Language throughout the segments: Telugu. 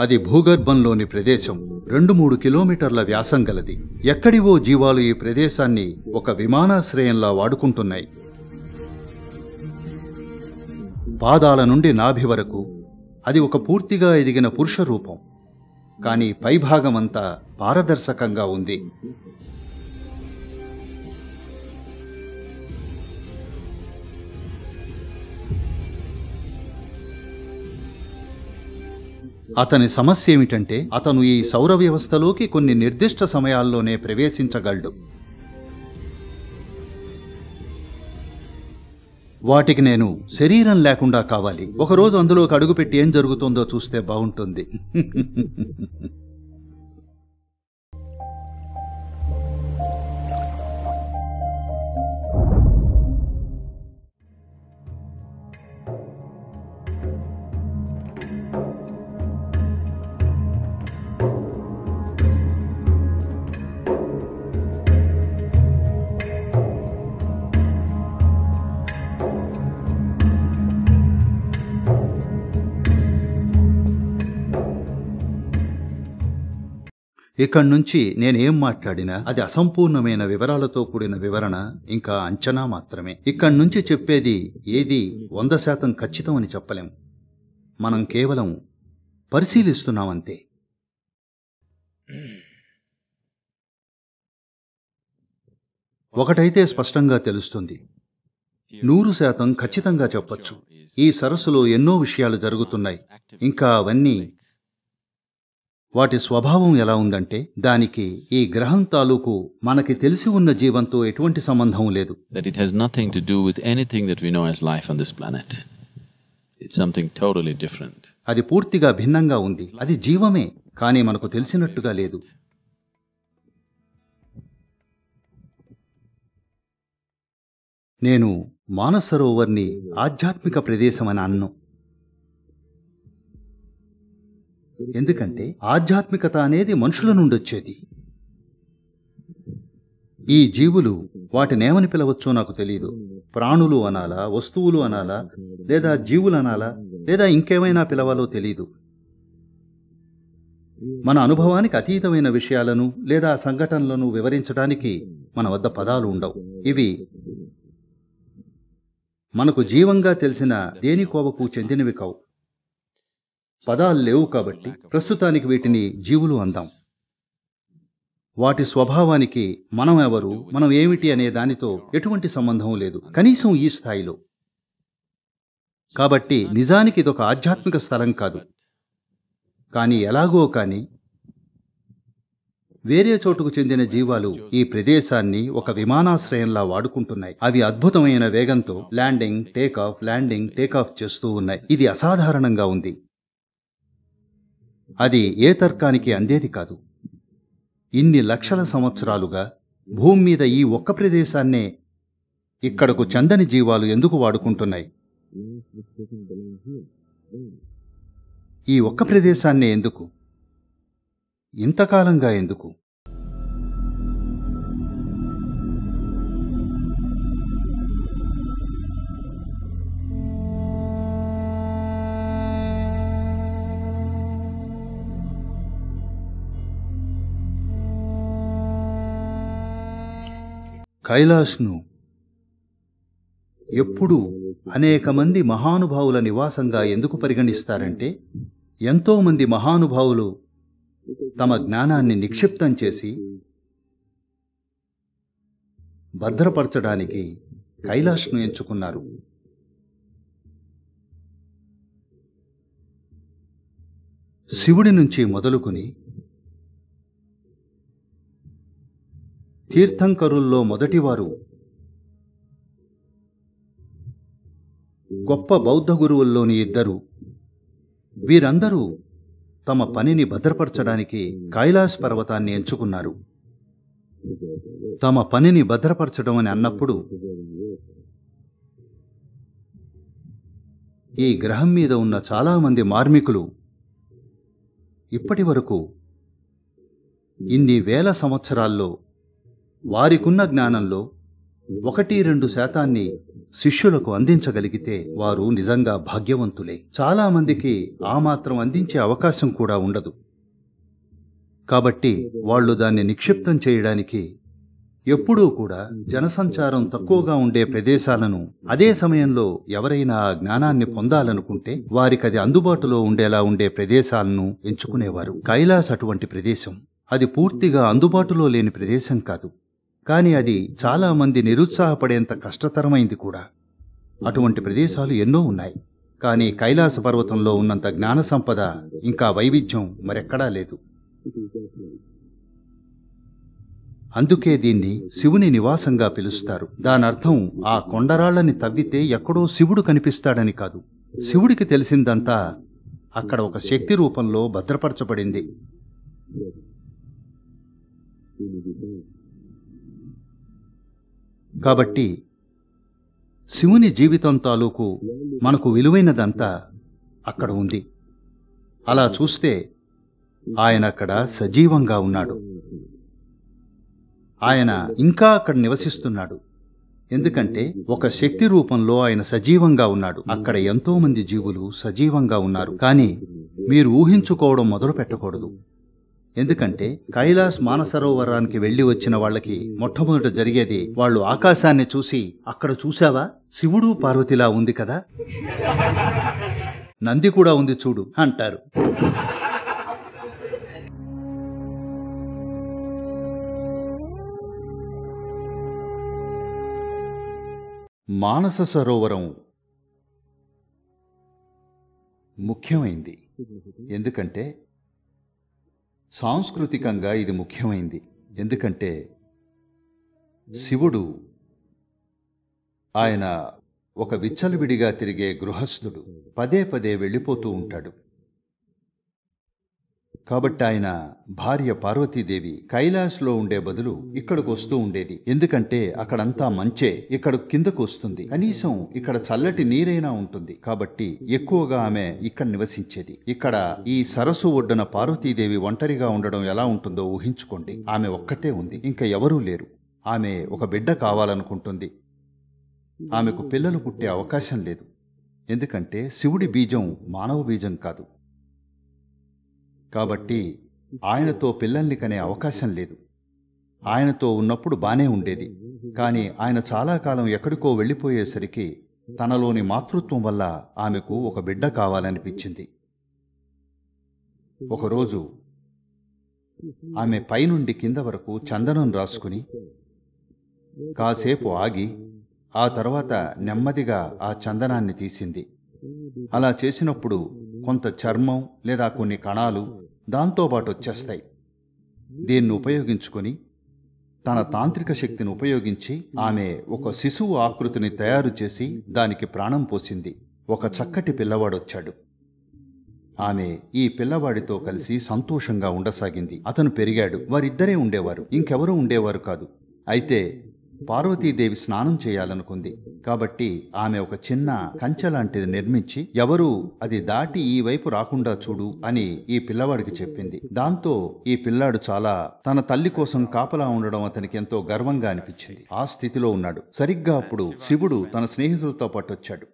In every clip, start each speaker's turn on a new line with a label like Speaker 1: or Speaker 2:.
Speaker 1: అది భూగర్భంలోని ప్రదేశం. రెండు మూడు కిలోమీటర్ల వ్యాసం గలది. ఎక్కడివో జీవాలు ఈ ప్రదేశాన్ని ఒక విమానాశ్రయంలా వాడుకుంటున్నాయి. పాదాల నుండి నాభి వరకు అది ఒక పూర్తిగా ఎదిగిన పురుష రూపం. కానీ పైభాగమంతా పారదర్శకంగా ఉంది. అతని సమస్య ఏమిటంటే అతను ఈ సౌర వ్యవస్థలోకి కొన్ని నిర్దిష్ట సమయాల్లోనే ప్రవేశించగలడు. వాటికి నేను శరీరం లేకుండా కావాలి. ఒకరోజు అందులోకి అడుగుపెట్టి ఏం జరుగుతుందో చూస్తే బాగుంటుంది. ఇక్కడి నుంచి నేనేం మాట్లాడినా అది అసంపూర్ణమైన వివరాలతో కూడిన వివరణ ఇంకా అంచనా మాత్రమే. ఇక్కడి నుంచి చెప్పేది ఏది వంద శాతం ఖచ్చితం అని చెప్పలేం. మనం కేవలం పరిశీలిస్తున్నామంతే. ఒకటైతే స్పష్టంగా తెలుస్తుంది. నూరు శాతం ఖచ్చితంగా చెప్పొచ్చు. ఈ సరస్సులో ఎన్నో విషయాలు జరుగుతున్నాయి. ఇంకా అవన్నీ వాటి స్వభావం ఎలా ఉందంటే దానికి ఈ గ్రహం తాలూకు మనకి తెలిసి ఉన్న జీవంతో ఎటువంటి సంబంధం లేదు
Speaker 2: that it has nothing to do with anything that we know as life on this planet. It's something totally different.
Speaker 1: అది పూర్తిగా భిన్నంగా ఉంది అది జీవమే కానీ మనకు తెలిసినట్టుగా లేదు నేను మానసరోవర్ని ఆధ్యాత్మిక ప్రదేశం అని అన్ను ఎందుకంటే ఆధ్యాత్మికత అనేది మనుషుల నుండి వచ్చేది ఈ జీవులు వాటినేమని పిలవచ్చో నాకు తెలియదు ప్రాణులు అనాలా వస్తువులు అనాలా లేదా జీవులు అనాలా లేదా ఇంకేమైనా పిలవాలో తెలియదు మన అనుభవానికి అతీతమైన విషయాలను లేదా సంఘటనలను వివరించడానికి మన వద్ద పదాలు ఉండవు. ఇవి మనకు జీవంగా తెలిసిన దేని కోవకు చెందినవి కావు. పదాలు లేవు కాబట్టి ప్రస్తుతానికి వీటిని జీవులు అందాం. వాటి స్వభావానికి మనం ఎవరు మనం ఏమిటి అనే దానితో ఎటువంటి సంబంధం లేదు కనీసం ఈ స్థాయిలో. కాబట్టి నిజానికి ఇదొక ఆధ్యాత్మిక స్థలం కాదు. కానీ ఎలాగో కానీ వేరే చోటుకు చెందిన జీవాలు ఈ ప్రదేశాన్ని ఒక విమానాశ్రయంలా వాడుకుంటున్నాయి. అవి అద్భుతమైన వేగంతో ల్యాండింగ్ టేకాఫ్ ల్యాండింగ్ టేకాఫ్ చేస్తూ ఉన్నాయి. ఇది అసాధారణంగా ఉంది. అది ఏ తర్కానికి అందేది కాదు. ఇన్ని లక్షల సంవత్సరాలుగా భూమి మీద ఈ ఒక్క ప్రదేశాన్నే ఇక్కడకు చందని జీవాలు ఎందుకు వాడుకుంటున్నాయి? ఈ ఒక్క ప్రదేశాన్నే ఎందుకు? ఇంతకాలంగా ఎందుకు? కైలాష్ను. ఎప్పుడూ అనేక మంది మహానుభావుల నివాసంగా ఎందుకు పరిగణిస్తారంటే ఎంతోమంది మహానుభావులు తమ జ్ఞానాన్ని నిక్షిప్తం చేసి భద్రపరచడానికి కైలాష్ను ఎంచుకున్నారు. శివుడి నుంచి మొదలుకొని తీర్థంకరుల్లో మొదటివారు గొప్ప బౌద్ధ గురువుల్లోని ఇద్దరు. వీరందరూ తమ పనిని భద్రపరచడానికి కైలాస్ పర్వతాన్ని ఎంచుకున్నారు. తమ పనిని భద్రపరచడం అని అన్నప్పుడు ఈ గ్రహం మీద ఉన్న చాలామంది మార్మికులు ఇప్పటి వరకు ఇన్ని వేల సంవత్సరాల్లో వారికున్న జ్ఞానంలో ఒకటి రెండు శాతాన్ని శిష్యులకు అందించగలిగితే వారు నిజంగా భాగ్యవంతులే. చాలా మందికి ఆ మాత్రం అందించే అవకాశం కూడా ఉండదు. కాబట్టి వాళ్ళు దాన్ని నిక్షిప్తం చేయడానికి ఎప్పుడూ కూడా జనసంచారం తక్కువగా ఉండే ప్రదేశాలను అదే సమయంలో ఎవరైనా ఆ జ్ఞానాన్ని పొందాలనుకుంటే వారికి అది అందుబాటులో ఉండేలా ఉండే ప్రదేశాలను ఎంచుకునేవారు. కైలాస్ అటువంటి ప్రదేశం అది పూర్తిగా అందుబాటులో లేని ప్రదేశం కాదు. కానీ అది చాలామంది నిరుత్సాహపడేంత కష్టతరమైంది కూడా. అటువంటి ప్రదేశాలు ఎన్నో ఉన్నాయి. కానీ కైలాస పర్వతంలో ఉన్నంత జ్ఞాన సంపద ఇంకా వైవిధ్యం మరెక్కడా లేదు. అందుకే దీన్ని శివుని నివాసంగా పిలుస్తారు. దానర్థం ఆ కొండరాళ్ళని తవ్వితే ఎక్కడో శివుడు కనిపిస్తాడని కాదు. శివుడికి తెలిసిందంతా అక్కడ ఒక శక్తి రూపంలో భద్రపరచబడింది. కాబట్టి శివుని జీవితం తాలూకు మనకు విలువైనదంతా అక్కడ ఉంది. అలా చూస్తే ఆయన అక్కడ సజీవంగా ఉన్నాడు. ఆయన ఇంకా అక్కడ నివసిస్తున్నాడు. ఎందుకంటే ఒక శక్తి రూపంలో ఆయన సజీవంగా ఉన్నాడు. అక్కడ ఎంతో మంది జీవులు సజీవంగా ఉన్నారు. కానీ మీరు ఊహించుకోవడం మొదలు పెట్టకూడదు ఎందుకంటే కైలాస్ మానసరోవరానికి వెళ్ళి వచ్చిన వాళ్ళకి మొట్టమొదట జరిగేది వాళ్ళు ఆకాశాన్ని చూసి అక్కడ చూశావా? శివుడు పార్వతిలా ఉంది కదా? నంది కూడా ఉంది చూడు అంటారు. మానస సరోవరం ముఖ్యమైంది. ఎందుకంటే సాంస్కృతికంగా ఇది ముఖ్యమైంది. ఎందుకంటే శివుడు ఆయన ఒక విచ్చలవిడిగా తిరిగే గృహస్థుడు. పదే పదే వెళ్ళిపోతూ ఉంటాడు. కాబట్టి ఆయన భార్య పార్వతీదేవి కైలాస్లో ఉండే బదులు ఇక్కడికి వస్తూ ఉండేది. ఎందుకంటే అక్కడంతా మంచే ఇక్కడ కిందకు వస్తుంది. కనీసం ఇక్కడ చల్లటి నీరైనా ఉంటుంది. కాబట్టి ఎక్కువగా ఆమె ఇక్కడ నివసించేది. ఇక్కడ ఈ సరస్సు ఒడ్డున పార్వతీదేవి ఒంటరిగా ఉండడం ఎలా ఉంటుందో ఊహించుకోండి. ఆమె ఒక్కతే ఉంది. ఇంకా ఎవరూ లేరు. ఆమె ఒక బిడ్డ కావాలనుకుంటుంది. ఆమెకు పిల్లలు పుట్టే అవకాశం లేదు. ఎందుకంటే శివుడి బీజం మానవ బీజం కాదు. కాబట్టి ఆయనతో పిల్లల్ని కనే అవకాశం లేదు. ఆయనతో ఉన్నప్పుడు బానే ఉండేది. కానీ ఆయన చాలా కాలం ఎక్కడికో వెళ్ళిపోయేసరికి తనలోని మాతృత్వం వల్ల ఆమెకు ఒక బిడ్డ కావాలనిపించింది. ఒకరోజు ఆమె పైనుండి కింద వరకు చందనం రాసుకుని కాసేపు ఆగి ఆ తర్వాత నెమ్మదిగా ఆ చందనాన్ని తీసింది. అలా చేసినప్పుడు కొంత చర్మం లేదా కొన్ని కణాలు దాంతోపాటు వచ్చేస్తాయి. దీన్ని ఉపయోగించుకొని తన తాంత్రిక శక్తిని ఉపయోగించి ఆమె ఒక శిశువు ఆకృతిని తయారు చేసి దానికి ప్రాణం పోసింది. ఒక చక్కటి పిల్లవాడొచ్చాడు ఆమె ఈ పిల్లవాడితో కలిసి సంతోషంగా ఉండసాగింది. అతను పెరిగాడు. వారిద్దరే ఉండేవారు. ఇంకెవరూ ఉండేవారు కాదు. అయితే పార్వతీదేవి స్నానం చేయాలనుకుంది. కాబట్టి ఆమె ఒక చిన్న కంచె లాంటిది నిర్మించి ఎవరూ అది దాటి ఈ వైపు రాకుండా చూడు అని ఈ పిల్లవాడికి చెప్పింది. దాంతో ఈ పిల్లాడు చాలా తన తల్లి కోసం కాపలా ఉండడం అతనికి ఎంతో గర్వంగా అనిపించింది. ఆ స్థితిలో ఉన్నాడు. సరిగ్గా అప్పుడు శివుడు తన స్నేహితులతో పాటు వచ్చాడు.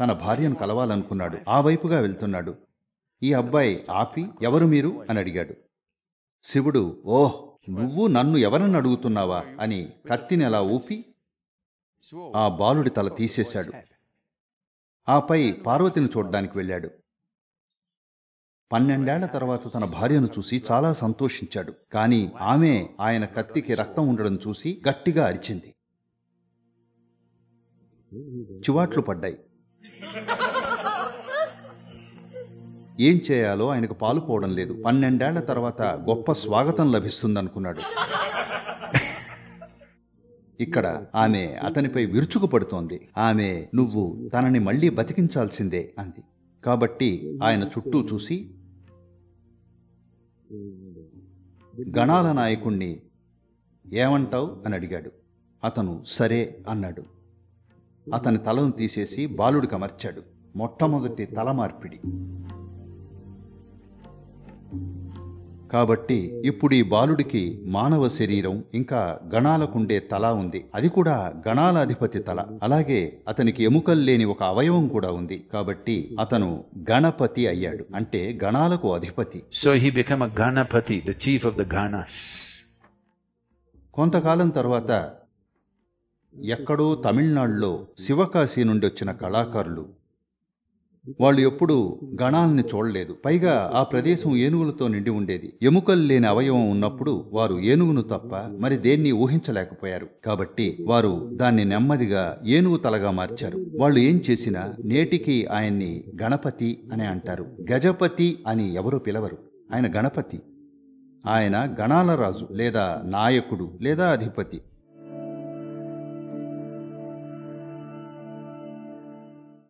Speaker 1: తన భార్యను కలవాలనుకున్నాడు. ఆ వైపుగా వెళ్తున్నాడు. ఈ అబ్బాయి ఆపి ఎవరు మీరు? అని అడిగాడు. శివుడు ఓహ్ నువ్వు నన్ను ఎవరని అడుగుతున్నావా? అని కత్తిని అలా ఊపి ఆ బాలుడి తల తీసేశాడు. ఆపై పార్వతిని చూడ్డానికి వెళ్ళాడు. పన్నెండేళ్ళ తర్వాత తన భార్యను చూసి చాలా సంతోషించాడు. కానీ ఆమె ఆయన కత్తికి రక్తం ఉండడం చూసి గట్టిగా అరిచింది. చివాట్లు పడ్డాయి. ఏం చేయాలో ఆయనకు పాలుపోవడం లేదు. పన్నెండేళ్ళ తర్వాత గొప్ప స్వాగతం లభిస్తుందనుకున్నాడు. ఇక్కడ ఆమె అతనిపై విరుచుకుపడుతోంది. ఆమె నువ్వు తనని మళ్ళీ బతికించాల్సిందే అంది. కాబట్టి ఆయన చుట్టూ చూసి గణాల నాయకుణ్ణి ఏమంటావు? అని అడిగాడు. అతను సరే అన్నాడు. అతని తలను తీసేసి బాలుడికి అమర్చాడు. మొట్టమొదటి తల మార్పిడి కాబట్టి ఇప్పుడు ఈ బాలుడికి మానవ శరీరం ఇంకా గణాలకుండే తల ఉంది. అది కూడా గణాల అధిపతి తల. అలాగే అతనికి ఎముకలు లేని ఒక అవయవం కూడా ఉంది. కాబట్టి అతను గణపతి అయ్యాడు. అంటే గణాలకు అధిపతి.
Speaker 3: He became a Ganapati, the chief of the Ganas.
Speaker 1: కొంతకాలం తర్వాత ఎక్కడో తమిళనాడులో శివకాశి నుండి వచ్చిన కళాకారులు వాళ్ళు ఎప్పుడూ గణాల్ని చూడలేదు. పైగా ఆ ప్రదేశం ఏనుగులతో నిండి ఉండేది. ఎముకలు లేని అవయవం ఉన్నప్పుడు వారు ఏనుగును తప్ప మరి దేన్ని ఊహించలేకపోయారు. కాబట్టి వారు దాన్ని నెమ్మదిగా ఏనుగు తలగా మార్చారు. వాళ్ళు ఏం చేసినా నేటికి ఆయన్ని గణపతి అని అంటారు. గజపతి అని ఎవరు పిలవరు. ఆయన గణపతి. ఆయన గణాల రాజు లేదా నాయకుడు లేదా అధిపతి.